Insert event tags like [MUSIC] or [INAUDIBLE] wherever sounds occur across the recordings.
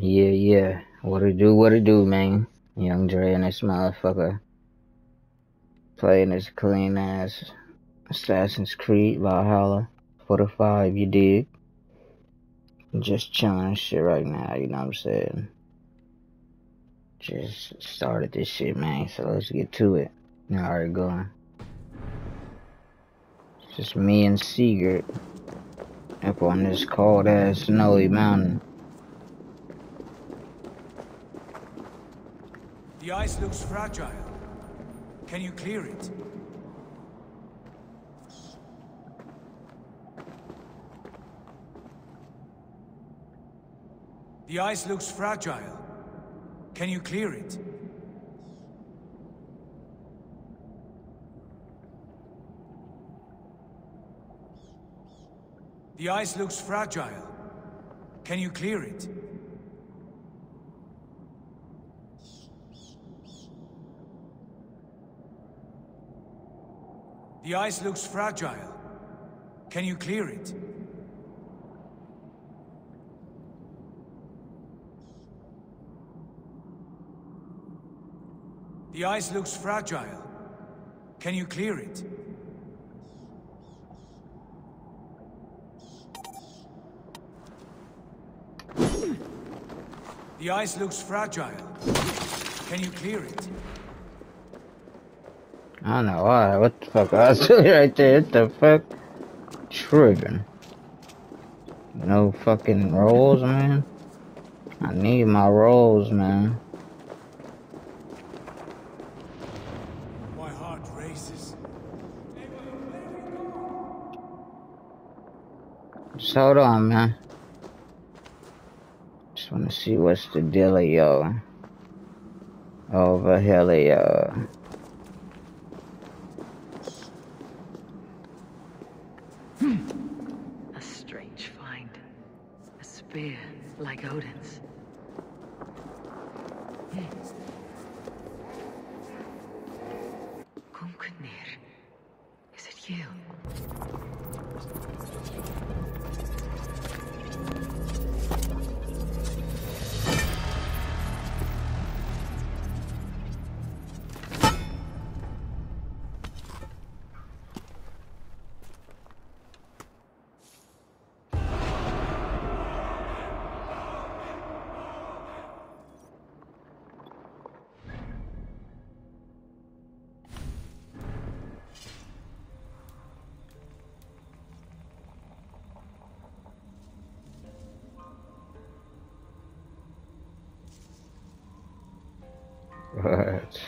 Yeah, yeah. What it do, what it do, man. Young Dre and this motherfucker playing this clean ass Assassin's Creed Valhalla for the five, you dig? Just chilling shit right now, you know what I'm saying? Just started this shit, man, so let's get to it. Alright, going. Just me and Sigurd up on this cold ass snowy mountain. The ice looks fragile. Can you clear it? The ice looks fragile. Can you clear it? The ice looks fragile. Can you clear it? The ice looks fragile. Can you clear it? The ice looks fragile. Can you clear it? The ice looks fragile. Can you clear it? I don't know why. What the fuck? I was [LAUGHS] doing right there. What the fuck? Tripping. No fucking rolls, man. I need my rolls, man. My heart races. Just hold on, man. Just wanna see what's the dealio. Over helio. A What?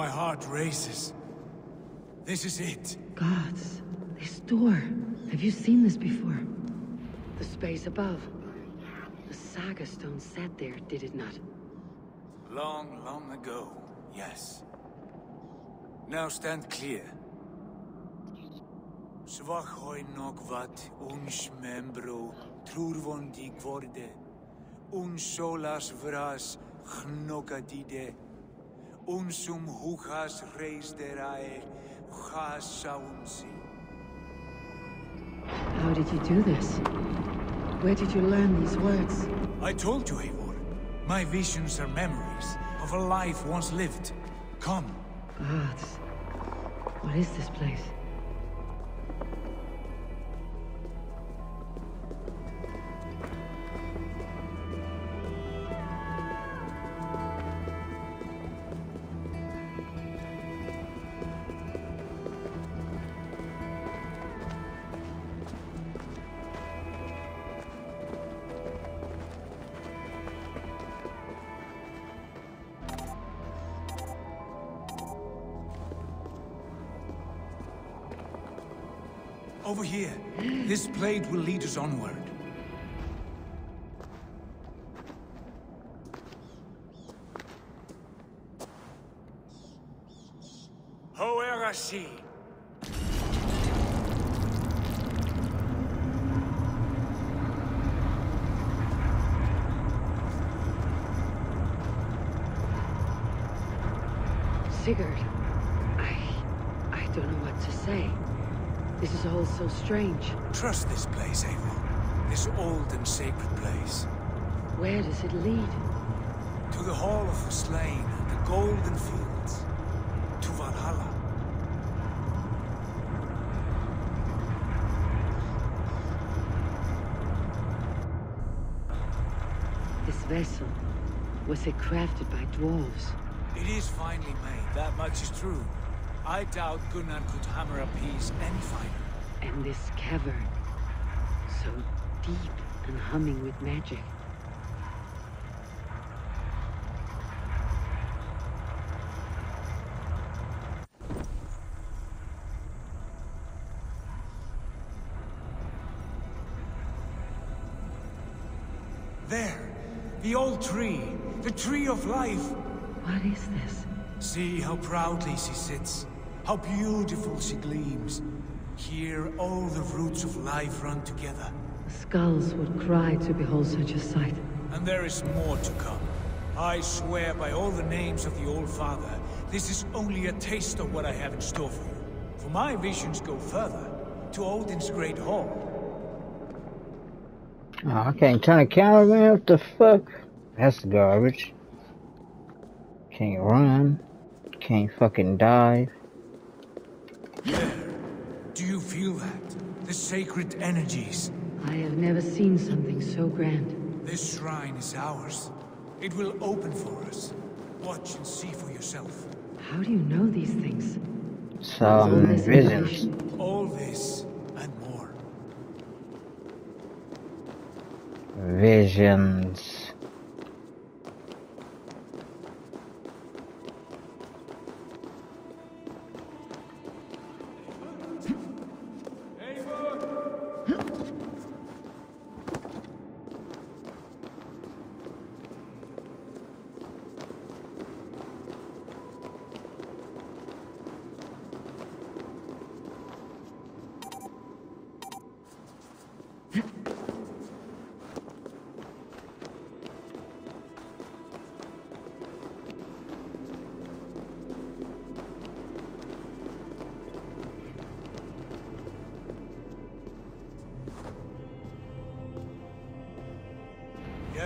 My heart races. This is it. Gods, this door. Have you seen this before? The space above. The Saga Stone sat there, did it not? Long, long ago, yes. Now stand clear. Svach hoi nog wat uns membro trurvon di gvorde. Un solas vras gnogadide. Unsum reis derae saunsi. How did you do this? Where did you learn these words? I told you, Eivor. My visions are memories of a life once lived. Come. Gods. What is this place? Over here. This blade will lead us onward. Hoerasi. Sigurd. I... I don't know what to say. This is all so strange. Trust this place, Eivor. This old and sacred place. Where does it lead? To the Hall of the Slain the Golden Fields. To Valhalla. This vessel, was it crafted by dwarves? It is finely made, that much is true. I doubt Gunnar could hammer a piece any finer. And this cavern, so deep and humming with magic. There! The old tree! The tree of life! What is this? See how proudly she sits. How beautiful she gleams. Here all the roots of life run together. Skalds would cry to behold such a sight. And there is more to come. I swear by all the names of the Old Father, this is only a taste of what I have in store for you. For my visions go further, to Odin's Great Hall. Oh, I can't turn the camera, man. What the fuck? That's garbage. Can't run. Can't fucking dive. There. Do you feel that? The sacred energies. I have never seen something so grand. This shrine is ours. It will open for us. Watch and see for yourself. How do you know these things? Some All this visions. All this and more. Visions.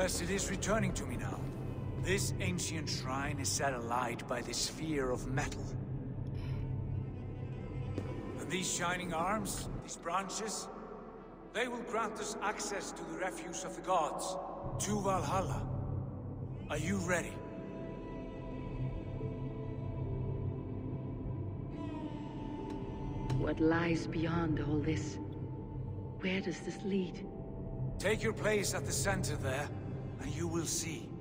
Yes, it is returning to me now. This ancient shrine is set alight by this sphere of metal. And these shining arms, these branches, they will grant us access to the refuse of the gods, to Valhalla. Are you ready? What lies beyond all this? Where does this lead? Take your place at the center there, you will see.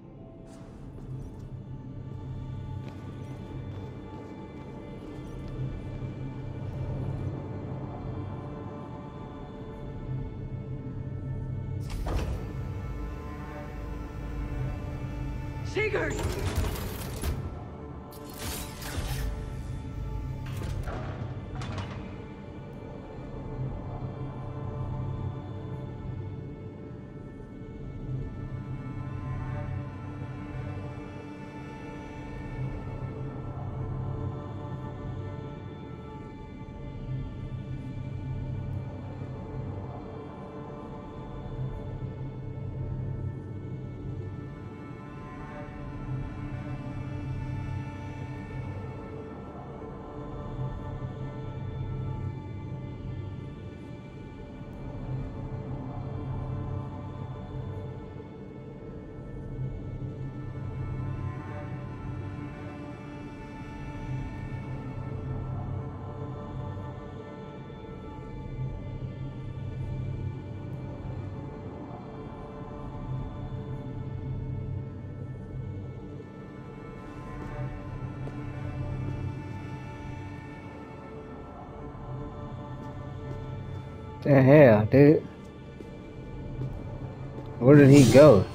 The hell, dude? Where did he go?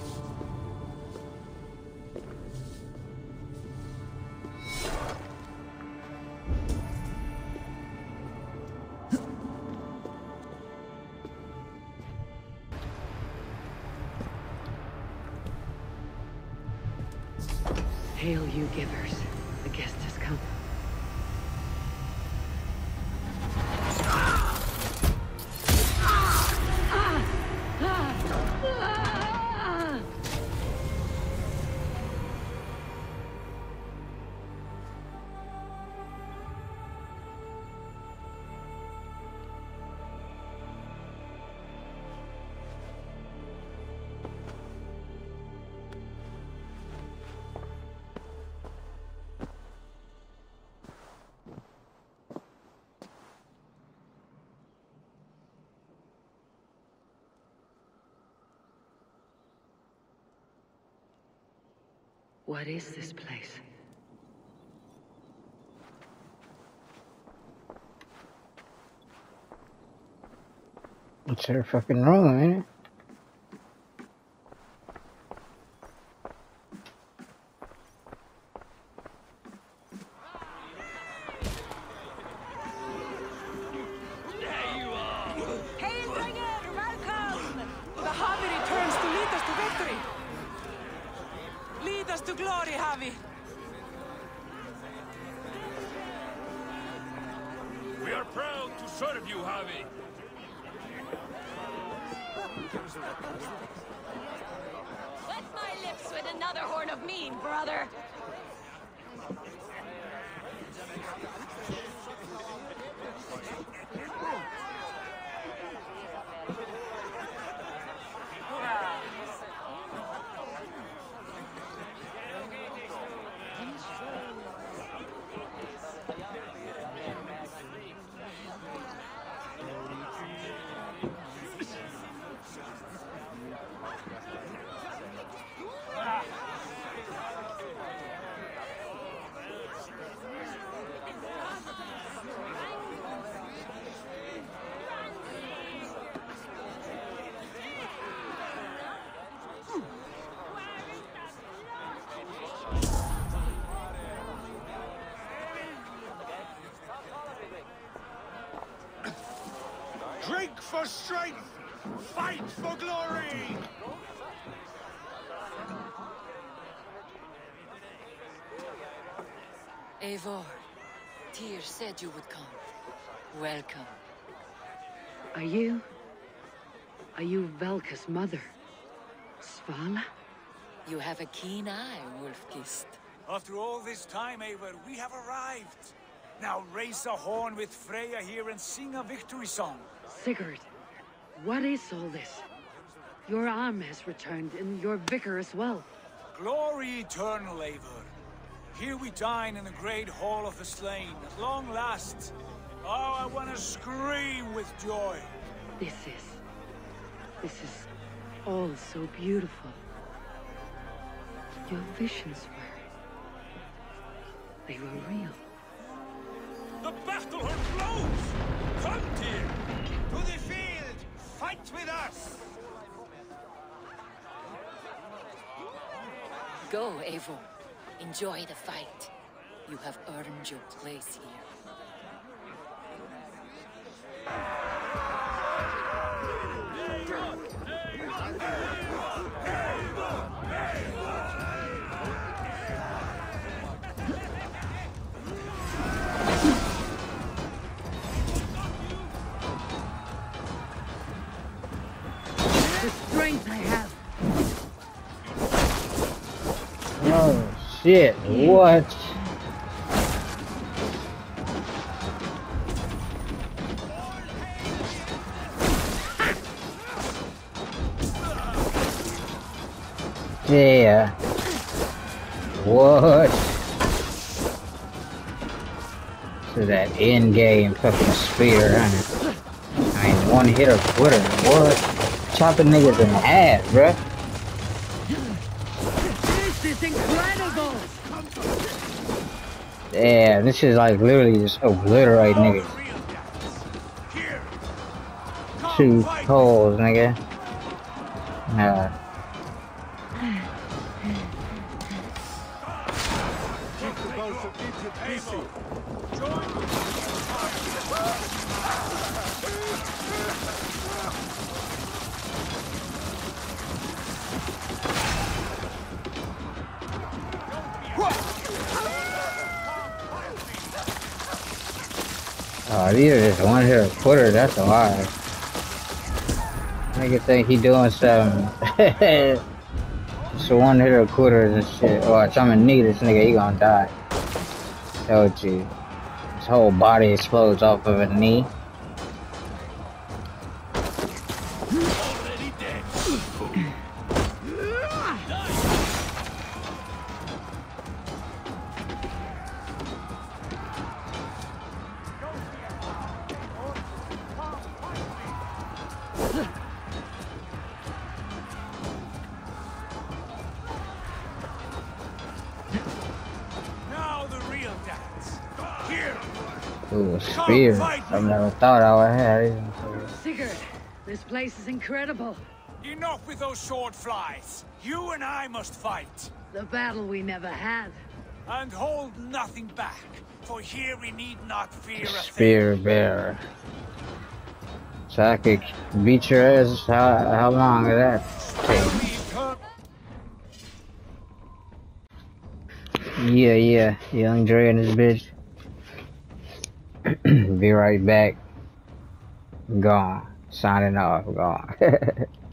What is this place? It's her fucking room, ain't it? Serve you, Javi. Wet my lips with another horn of mean, brother! For strength! Fight for glory! Eivor, Tyr said you would come. Welcome. Are you... Are you Valka's mother? Svala? You have a keen eye, Wolf-Kissed. After all this time, Eivor, we have arrived. Now raise a horn with Freya here and sing a victory song. Sigurd, what is all this? Your arm has returned, and your vicar as well. Glory eternal, Eivor. Here we dine in the great hall of the slain, at long last. Oh, I want to scream with joy. This is... This is all so beautiful. Your visions were... They were real. Battle blows! Come, Tyr! To the field! Fight with us! Go, Eivor. Enjoy the fight. You have earned your place here. Strength I have. Oh shit! What? Yeah. What? So that end game fucking spear, huh? I ain't one hit or quitter. What? Chopping niggas in half, bruh. This is incredible! Yeah, this is like literally just obliterate niggas. Two holes, nigga. Nah. Oh, are just one hit quitter, that's a lie. Nigga think he doing something. [LAUGHS] so one hitter quitters and shit. Oh, Watch, I'm gonna knee this nigga, he gonna die. Told you. His whole body explodes off of a knee. Ooh, a spear. I've never thought I would have it. Sigurd, this place is incredible. Enough with those sword flies. You and I must fight. The battle we never had. And hold nothing back. For here we need not fear a thing. Spear bearer. So I could beat your ass. How, how long did that take? Yeah, yeah. Young Dre and his bitch. [CLEARS THROAT] Be right back. Gone. Signing off. Gone. [LAUGHS]